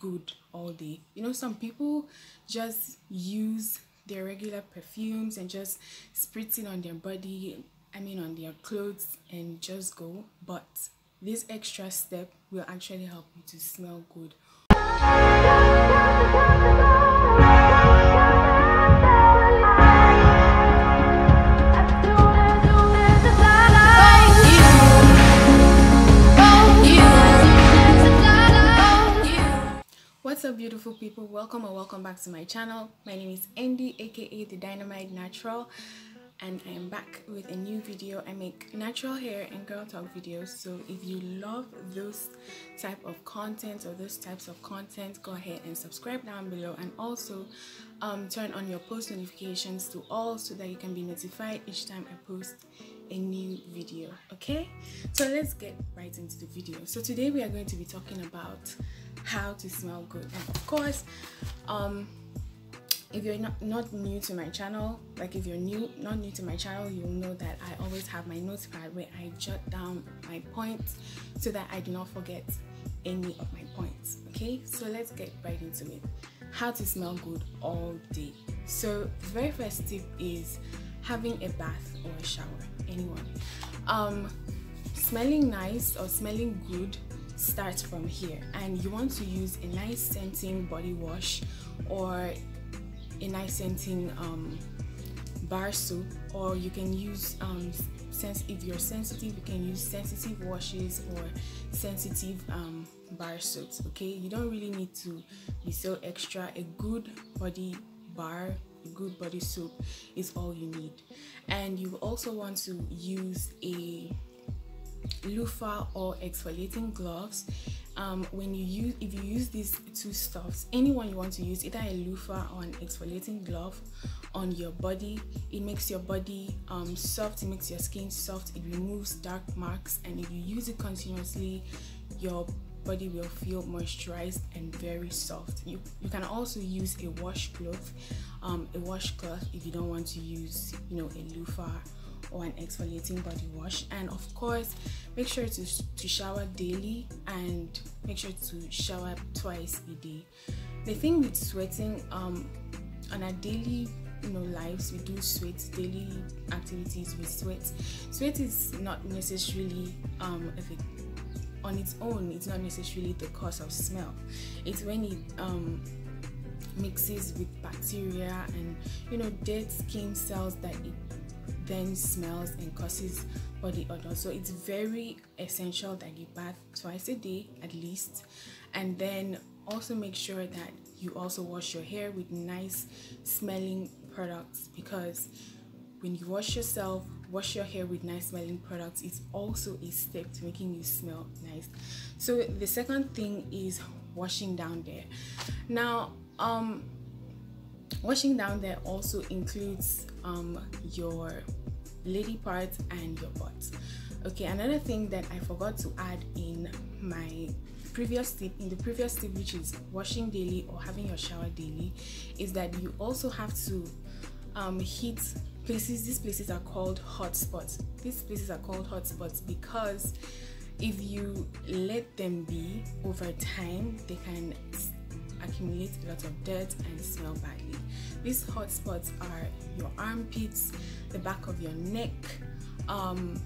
good all day. You know some people just use their regular perfumes and just spritz it on their body i mean on their clothes and just go. But this extra step will actually help you to smell good beautiful people. Welcome or welcome back to my channel. My name is Nddy aka the dynamite natural and I am back with a new video. I make natural hair and girl talk videos so if you love those type of content or those types of content go ahead and subscribe down below. And also um, turn on your post notifications to all so that you can be notified each time I post a new video okay? So let's get right into the video. So today we are going to be talking about how to smell good. And of course um if you're not, not new to my channel like if you're new not new to my channel you'll know that i always have my notepad where i jot down my points so that i do not forget any of my points okay? So let's get right into it. How to smell good all day. So the very first tip is having a bath or a shower anyone. Um smelling nice or smelling good starts from here. And you want to use a nice scenting body wash or a nice scenting um, bar soap or you can use um, sense if you're sensitive you can use sensitive washes or sensitive um, bar soaps okay? You don't really need to be so extra. A good body bar a good body soap is all you need. And you also want to use a loofah or exfoliating gloves um, when you use if you use these two stuffs anyone you want to use either a loofah or an exfoliating glove on your body it makes your body um, soft it makes your skin soft it removes dark marks and if you use it continuously your body will feel moisturized and very soft. You, you can also use a washcloth um, a washcloth if you don't want to use you know a loofah or an exfoliating body wash. And of course make sure to, to shower daily and make sure to shower twice a day. The thing with sweating um on a daily you know lives we do sweat daily activities we sweat. Sweat is not necessarily um it on its own it's not necessarily the cause of smell. It's when it um mixes with bacteria and you know dead skin cells that it then smells and causes body odor so it's very essential that you bath twice a day at least. And then also make sure that you also wash your hair with nice smelling products because when you wash yourself wash your hair with nice smelling products it's also a step to making you smell nice. So the second thing is washing down there. Now um washing down there also includes um, your lady part and your butt okay another thing that i forgot to add in my previous tip in the previous tip which is washing daily or having your shower daily is that you also have to um, heat places these places are called hot spots. These places are called hot spots because if you let them be over time they can accumulate a lot of dirt and smell badly. These hot spots are your armpits, the back of your neck. Um,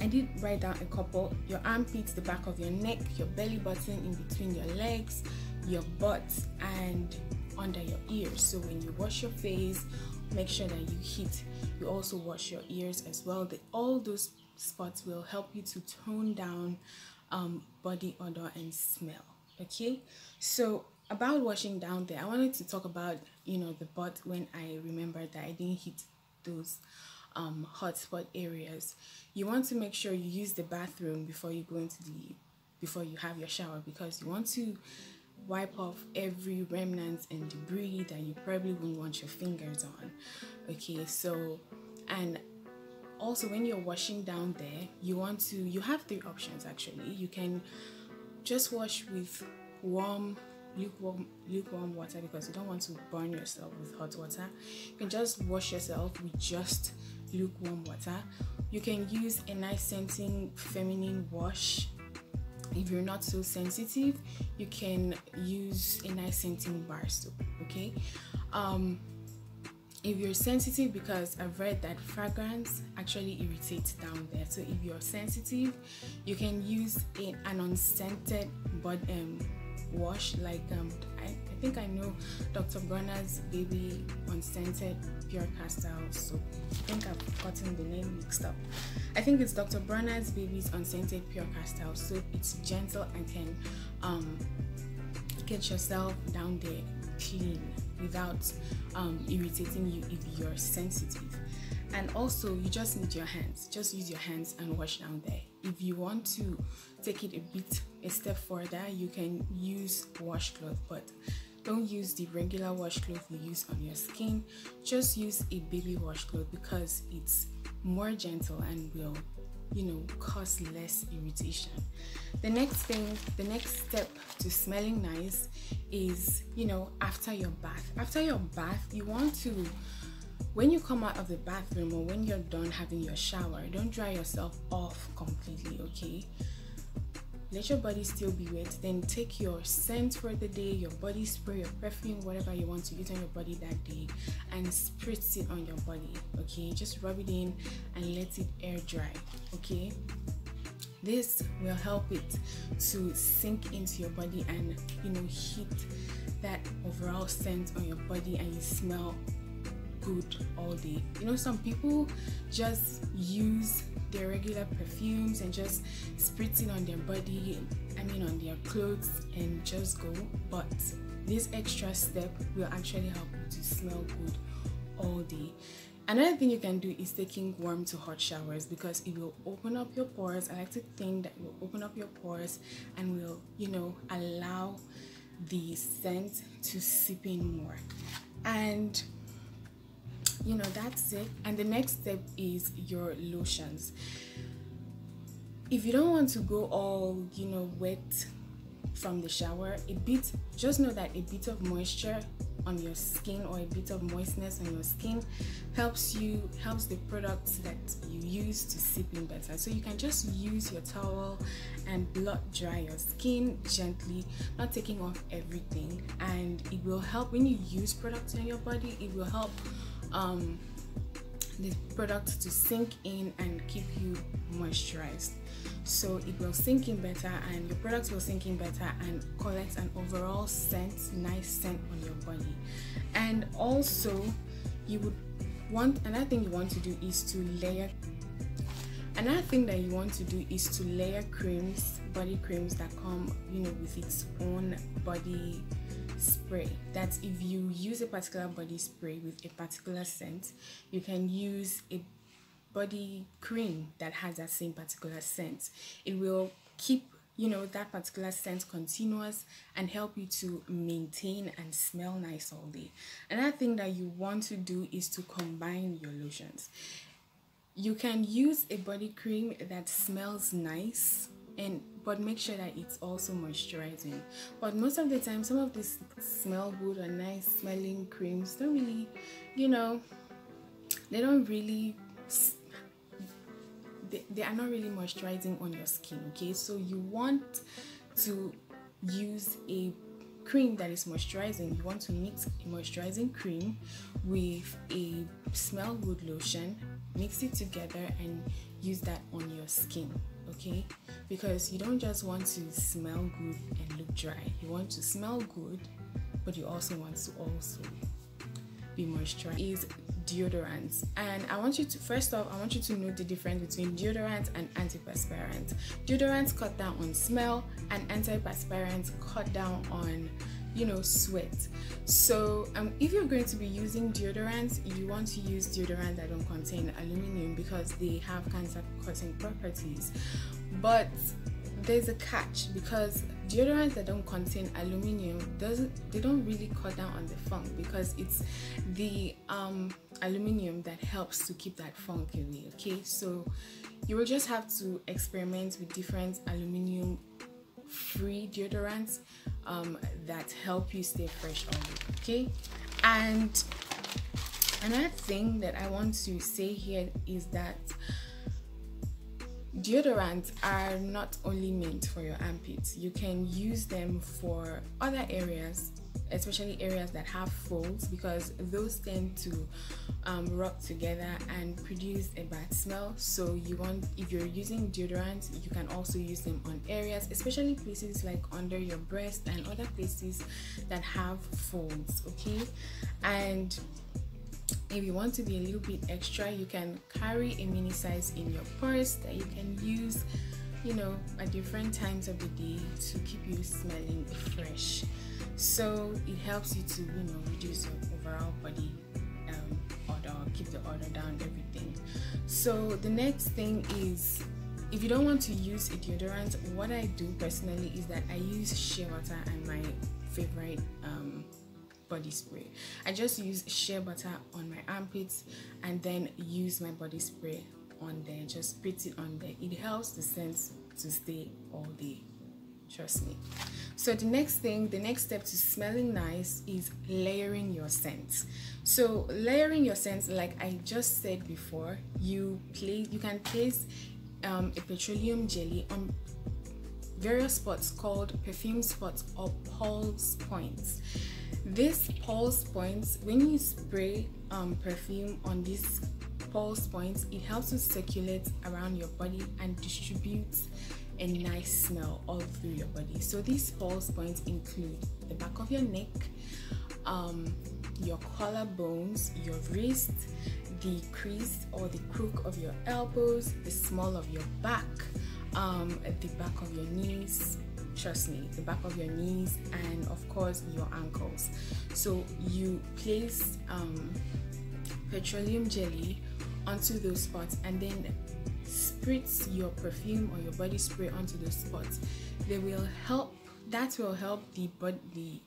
I did write down a couple your armpits, the back of your neck, your belly button, in between your legs, your butt, and under your ears. So when you wash your face, make sure that you heat. You also wash your ears as well. That all those spots will help you to tone down um, body odor and smell okay? So about washing down there i wanted to talk about you know the butt when i remembered that i didn't hit those um, hotspot areas. You want to make sure you use the bathroom before you go into the before you have your shower because you want to wipe off every remnants and debris that you probably wouldn't want your fingers on okay? So and also when you're washing down there you want to you have three options actually. You can just wash with warm lukewarm lukewarm water because you don't want to burn yourself with hot water. You can just wash yourself with just lukewarm water. You can use a nice scenting feminine wash. If you're not so sensitive you can use a nice scenting bar soap okay? Um if you're sensitive because i've read that fragrance actually irritates down there so if you're sensitive you can use a, an unscented but um wash like um I, I think I know Dr. Bronner's baby unscented pure castor soap. I think I've gotten the name mixed up. I think it's Dr. Bronner's baby's unscented pure castor soap. It's gentle and can um get yourself down there clean without um, irritating you if you're sensitive. And also you just need your hands. Just use your hands and wash down there. If you want to take it a bit a step further you can use washcloth but don't use the regular washcloth you use on your skin. Just use a baby washcloth because it's more gentle and will you know cause less irritation. The next thing the next step to smelling nice is you know after your bath. After your bath you want to when you come out of the bathroom or when you're done having your shower don't dry yourself off completely okay let your body still be wet. Then take your scent for the day your body spray your perfume whatever you want to use on your body that day and spritz it on your body okay? Just rub it in and let it air dry okay? This will help it to sink into your body and you know hit that overall scent on your body and you smell good all day. You know some people just use their regular perfumes and just spritz it on their body i mean on their clothes and just go. But this extra step will actually help you to smell good all day. Another thing you can do is taking warm to hot showers because it will open up your pores. I like to think that will open up your pores and will you know allow the scent to seep in more. And you know that's it. And the next step is your lotions. If you don't want to go all you know wet from the shower a bit just know that a bit of moisture on your skin or a bit of moistness on your skin helps you helps the products that you use to seep in better. So you can just use your towel and blot dry your skin gently not taking off everything. And it will help when you use products on your body it will help um, the product to sink in and keep you moisturized. So it will sink in better and your product will sink in better and collect an overall scent nice scent on your body. And also you would want another thing you want to do is to layer another thing that you want to do is to layer creams body creams that come you know with its own body spray that if you use a particular body spray with a particular scent you can use a body cream that has that same particular scent. It will keep you know that particular scent continuous and help you to maintain and smell nice all day. Another thing that you want to do is to combine your lotions. You can use a body cream that smells nice and but make sure that it's also moisturizing. But most of the time some of these smell good or nice smelling creams don't really you know they don't really they, they are not really moisturizing on your skin okay? So you want to use a cream that is moisturizing. You want to mix a moisturizing cream with a smell good lotion mix it together and use that on your skin okay? Because you don't just want to smell good and look dry. You want to smell good but you also want to also be moisturized. Is deodorants and i want you to first off i want you to know the difference between deodorant and antiperspirant. Deodorants cut down on smell and antiperspirants cut down on you know sweat. So um, if you're going to be using deodorants you want to use deodorants that don't contain aluminum because they have cancer causing properties. But there's a catch because deodorants that don't contain aluminum doesn't they don't really cut down on the funk because it's the um, aluminum that helps to keep that funk away okay? So you will just have to experiment with different aluminum free deodorants um, that help you stay fresh day okay? And another thing that i want to say here is that deodorants are not only meant for your armpits. You can use them for other areas especially areas that have folds because those tend to um, rub together and produce a bad smell. So you want if you're using deodorant you can also use them on areas especially places like under your breast and other places that have folds okay? And if you want to be a little bit extra you can carry a mini size in your purse that you can use you know at different times of the day to keep you smelling fresh so it helps you to you know reduce your overall body um, odor keep the odor down everything so the next thing is if you don't want to use a deodorant what i do personally is that i use shea butter and my favorite um, body spray. I just use shea butter on my armpits and then use my body spray on there. Just spritz it on there. It helps the scent to stay all day. Trust me. So the next thing, the next step to smelling nice is layering your scents. So layering your scents, like I just said before, you place you can place um, a petroleum jelly on various spots called perfume spots or pulse points this pulse points, when you spray um, perfume on these pulse points, it helps to circulate around your body and distributes a nice smell all through your body. So these pulse points include the back of your neck, um, your collarbones, your wrist, the crease or the crook of your elbows, the small of your back, um, the back of your knees, trust me the back of your knees and of course your ankles so you place um, petroleum jelly onto those spots and then spritz your perfume or your body spray onto those spots. They will help that will help the body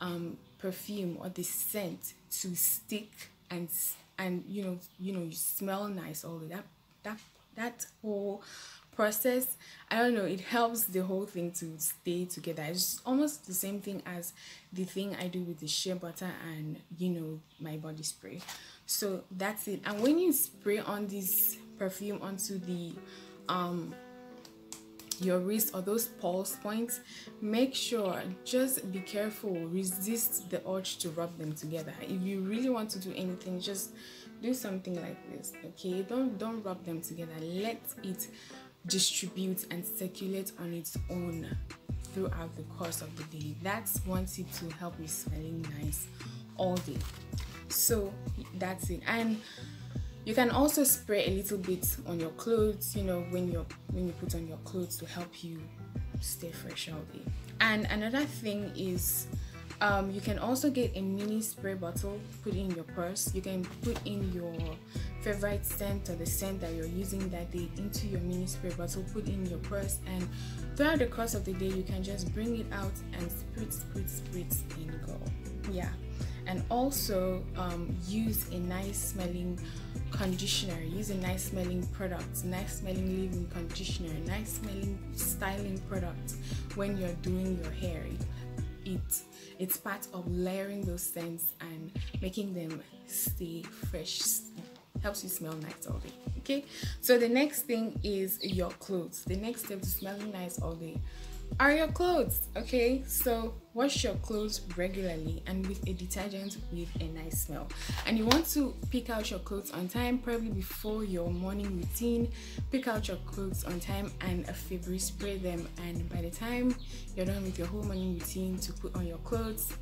um, perfume or the scent to stick and and you know you know you smell nice all that that that whole process. I don't know it helps the whole thing to stay together. It's almost the same thing as the thing i do with the shea butter and you know my body spray so that's it and when you spray on this perfume onto the um your wrist or those pulse points make sure just be careful resist the urge to rub them together if you really want to do anything just do something like this okay don't don't rub them together let it distribute and circulate on its own throughout the course of the day. That's one tip to help you smelling nice all day. So that's it. And you can also spray a little bit on your clothes, you know, when you're when you put on your clothes to help you stay fresh all day. And another thing is um, you can also get a mini spray bottle, put in your purse. You can put in your favorite scent or the scent that you're using that day into your mini spray bottle, put in your purse, and throughout the course of the day, you can just bring it out and spritz, spritz, spritz in go. Yeah, and also um, use a nice smelling conditioner. Use a nice smelling product, nice smelling leave-in conditioner, nice smelling styling product when you're doing your hair. It, it it's part of layering those scents and making them stay fresh helps you smell nice all day okay? So the next thing is your clothes. The next step to smelling nice all day are your clothes okay? So wash your clothes regularly and with a detergent with a nice smell. And you want to pick out your clothes on time probably before your morning routine. Pick out your clothes on time and a Febreze spray them and by the time you're done with your whole morning routine to put on your clothes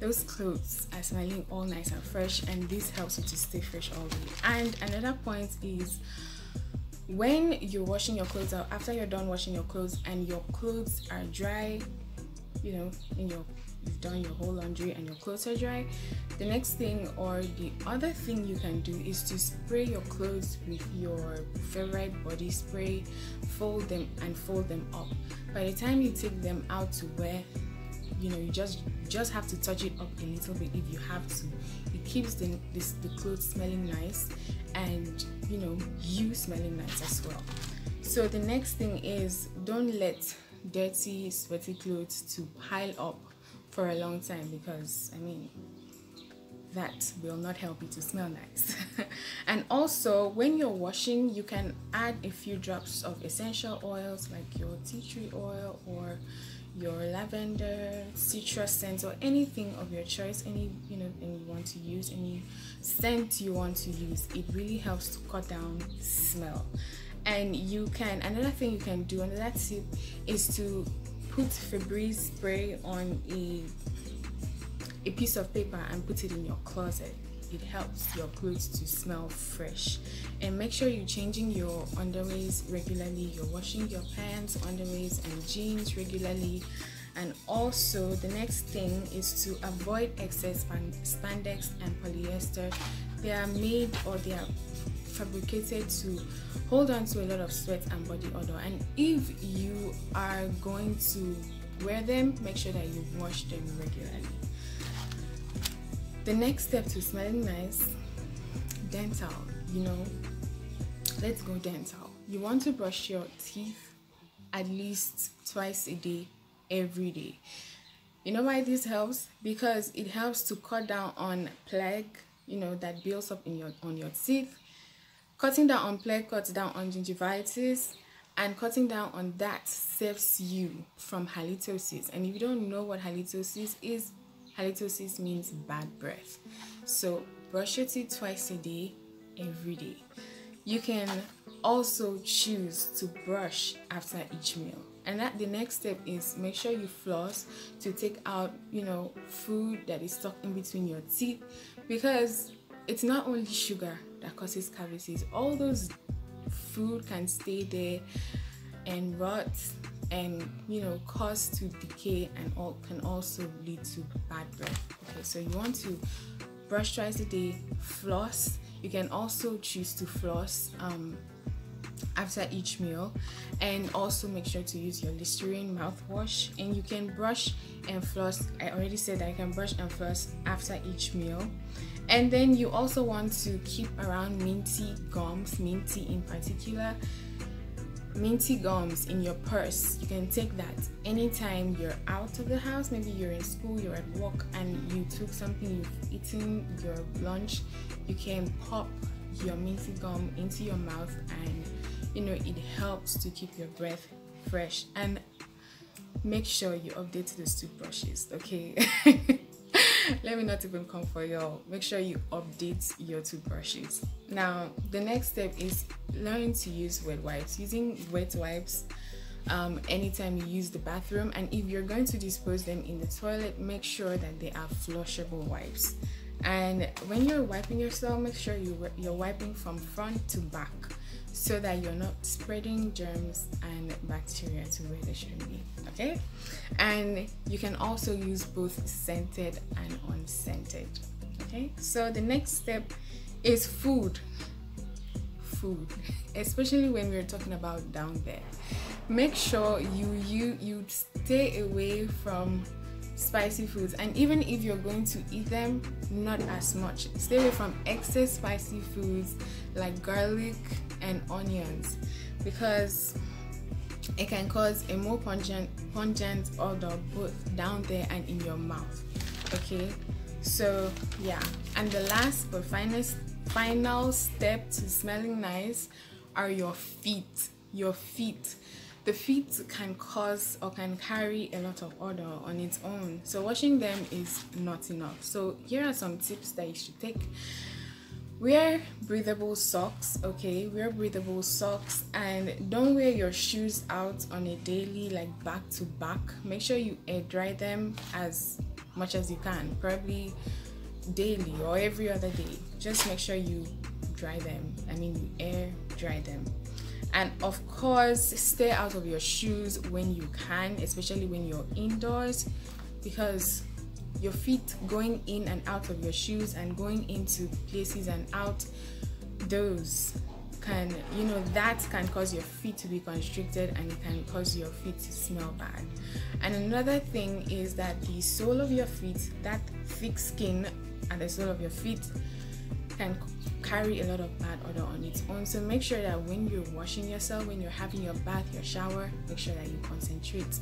those clothes are smelling all nice and fresh and this helps you to stay fresh all day. And another point is when you're washing your clothes out after you're done washing your clothes and your clothes are dry you know in your you've done your whole laundry and your clothes are dry the next thing or the other thing you can do is to spray your clothes with your favorite body spray fold them and fold them up. By the time you take them out to wear you know you just just have to touch it up a little bit if you have to. It keeps the this, the clothes smelling nice and you know you smelling nice as well. So the next thing is don't let dirty sweaty clothes to pile up for a long time because i mean that will not help you to smell nice. And also when you're washing you can add a few drops of essential oils like your tea tree oil or your lavender citrus scent or anything of your choice any you know thing you want to use any scent you want to use it really helps to cut down smell. And you can another thing you can do another tip is to put Febreze spray on a a piece of paper and put it in your closet it helps your clothes to smell fresh. And make sure you're changing your underwears regularly. You're washing your pants underwears and jeans regularly. And also the next thing is to avoid excess spandex and polyester. They are made or they are fabricated to hold on to a lot of sweat and body odor. And if you are going to wear them make sure that you wash them regularly the next step to smelling nice dental you know let's go dental. You want to brush your teeth at least twice a day every day. You know why this helps? Because it helps to cut down on plaque you know that builds up in your on your teeth. Cutting down on plaque cuts down on gingivitis and cutting down on that saves you from halitosis. And if you don't know what halitosis is Halitosis means bad breath. So brush your teeth twice a day, every day. You can also choose to brush after each meal. And that the next step is make sure you floss to take out, you know, food that is stuck in between your teeth because it's not only sugar that causes cavities. All those food can stay there and rot and you know cause to decay and all can also lead to bad breath. Okay so you want to brush twice a day floss. You can also choose to floss um, after each meal. And also make sure to use your listerine mouthwash. And you can brush and floss. I already said that you can brush and floss after each meal. And then you also want to keep around minty gums minty in particular minty gums in your purse. You can take that anytime you're out of the house. Maybe you're in school you're at work and you took something you've eaten your lunch. You can pop your minty gum into your mouth and you know it helps to keep your breath fresh. And make sure you update the toothbrushes okay let me not even come for y'all make sure you update your toothbrushes. Now the next step is learning to use wet wipes. Using wet wipes um, anytime you use the bathroom and if you're going to dispose them in the toilet make sure that they are flushable wipes. And when you're wiping yourself make sure you, you're wiping from front to back so that you're not spreading germs and bacteria to where they shouldn't be okay? And you can also use both scented and unscented okay? So the next step is food. Food especially when we're talking about down there. Make sure you you you stay away from spicy foods. And even if you're going to eat them not as much. Stay away from excess spicy foods like garlic and onions because it can cause a more pungent pungent odor both down there and in your mouth. Okay? So yeah. And the last but finest final step to smelling nice are your feet. Your feet the feet can cause or can carry a lot of odor on its own. So washing them is not enough. So here are some tips that you should take. Wear breathable socks okay? Wear breathable socks and don't wear your shoes out on a daily like back to back. Make sure you air dry them as much as you can probably daily or every other day. Just make sure you dry them. I mean air dry them and of course stay out of your shoes when you can especially when you're indoors because your feet going in and out of your shoes and going into places and out those can you know that can cause your feet to be constricted and it can cause your feet to smell bad. And another thing is that the sole of your feet that thick skin at the sole of your feet can carry a lot of bad odor on its own. So make sure that when you're washing yourself when you're having your bath your shower make sure that you concentrate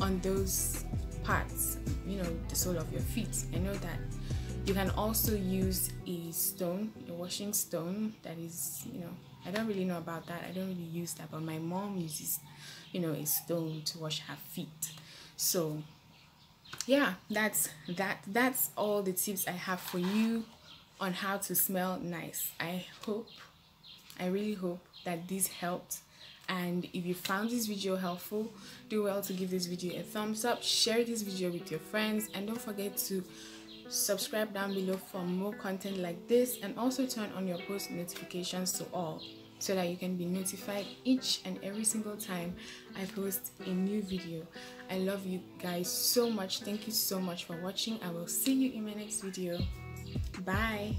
on those parts, you know, the sole of your feet. I know that you can also use a stone a washing stone that is you know i don't really know about that. I don't really use that but my mom uses you know a stone to wash her feet. So yeah that's that that's all the tips i have for you on how to smell nice i hope i really hope that this helped and if you found this video helpful do well to give this video a thumbs up share this video with your friends and don't forget to subscribe down below for more content like this and also turn on your post notifications to all so that you can be notified each and every single time I post a new video. I love you guys so much. Thank you so much for watching. I will see you in my next video. Bye.